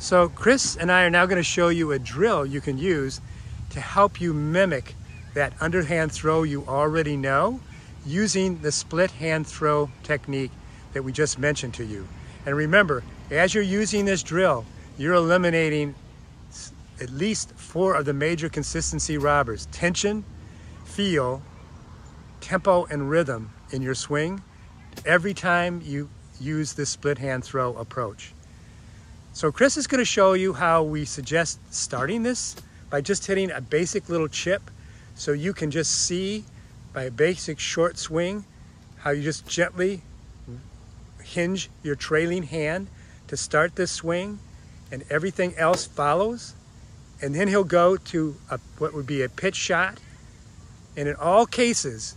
So Chris and I are now going to show you a drill you can use to help you mimic that underhand throw you already know using the split hand throw technique that we just mentioned to you. And remember, as you're using this drill, you're eliminating at least four of the major consistency robbers. Tension, feel, tempo, and rhythm in your swing every time you use this split hand throw approach. So Chris is going to show you how we suggest starting this by just hitting a basic little chip so you can just see by a basic short swing how you just gently hinge your trailing hand to start this swing and everything else follows. And then he'll go to a, what would be a pitch shot. And in all cases,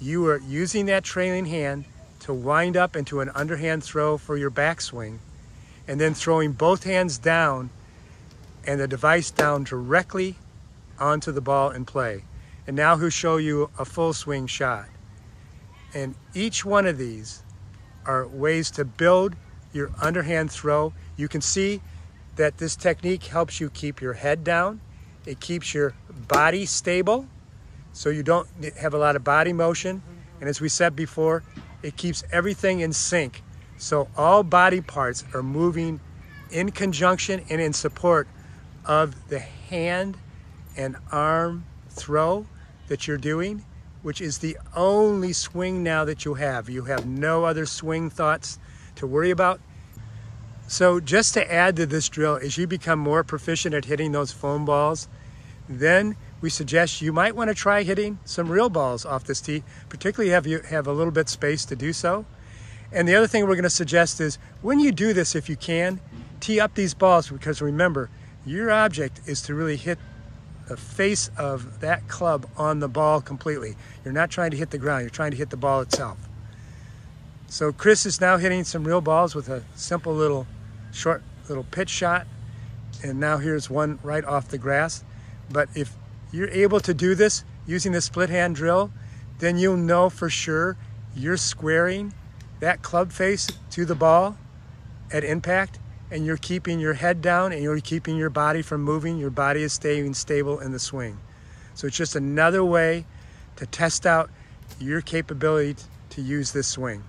you are using that trailing hand to wind up into an underhand throw for your backswing and then throwing both hands down and the device down directly onto the ball in play. And now he'll show you a full swing shot. And each one of these are ways to build your underhand throw. You can see that this technique helps you keep your head down. It keeps your body stable so you don't have a lot of body motion. And as we said before, it keeps everything in sync. So all body parts are moving in conjunction and in support of the hand and arm throw that you're doing, which is the only swing now that you have. You have no other swing thoughts to worry about. So just to add to this drill, as you become more proficient at hitting those foam balls, then we suggest you might want to try hitting some real balls off this tee, particularly if you have a little bit space to do so. And the other thing we're going to suggest is when you do this, if you can, tee up these balls because remember, your object is to really hit the face of that club on the ball completely. You're not trying to hit the ground, you're trying to hit the ball itself. So Chris is now hitting some real balls with a simple little short little pitch shot. And now here's one right off the grass. But if you're able to do this using the split hand drill, then you'll know for sure you're squaring that club face to the ball at impact and you're keeping your head down and you're keeping your body from moving. Your body is staying stable in the swing. So it's just another way to test out your capability to use this swing.